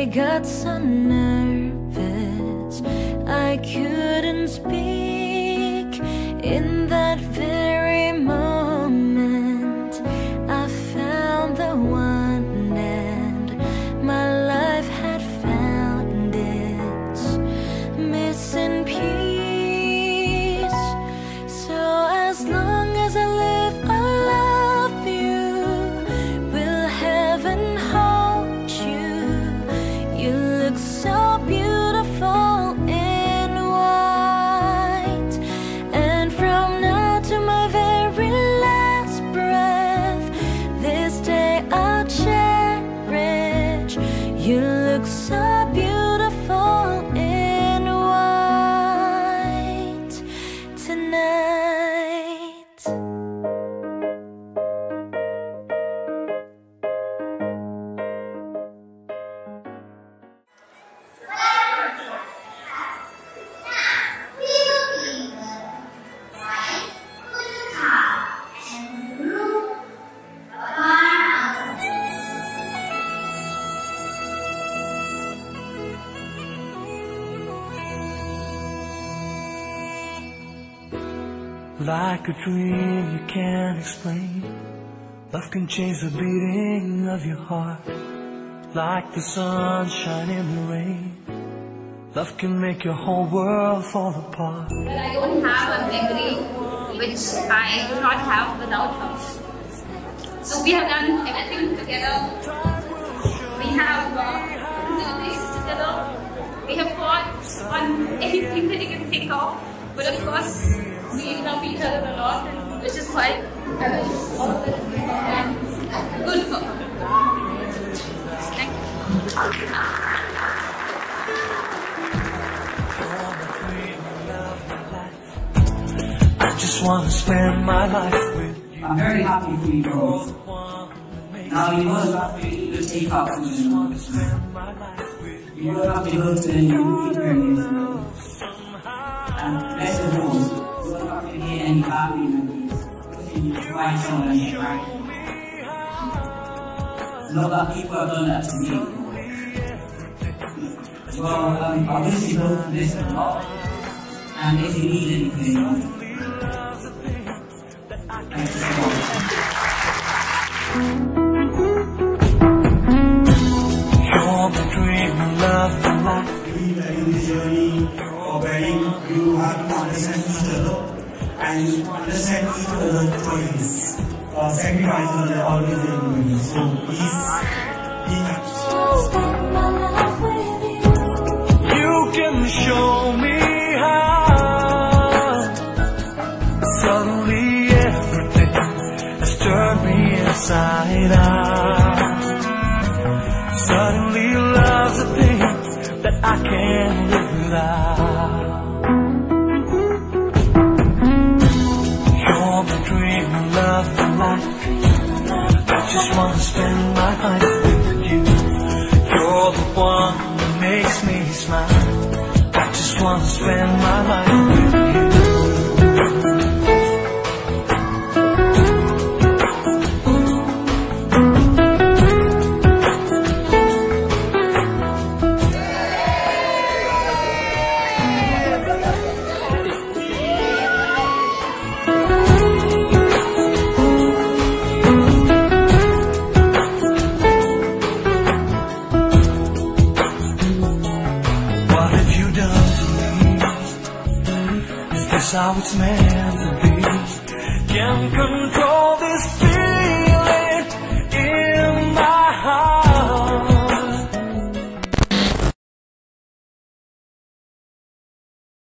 I got so nervous. I couldn't speak in that You Like a dream you can't explain. Love can change the beating of your heart. Like the sunshine in the rain. Love can make your whole world fall apart. But I don't have a memory which I do not have without her. So we have done everything together. We have uh, together. We have fought on anything that you can think of. But of course, we love each other a lot, which is why I wish all of this and good for her. Thank you. I just wanna spend my life with you. I'm very happy for you both. Now you will have to take up for you. You will have to go to the new experience. And best of all, you will have to hear any family members right on the neck, right? Know that people have done that to me. Well, um, I wish you both a lot. And if you need anything. And understand each other's choices. Uh, sacrifices are always in you. So please with you. You can show me how. Suddenly everything has turned me inside out. Suddenly love's a thing that I can't live without. Just wanna spend my life with you. You're the one that makes me smile. I just wanna spend my life That's how it's meant to be. Can't control this.